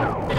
Oh!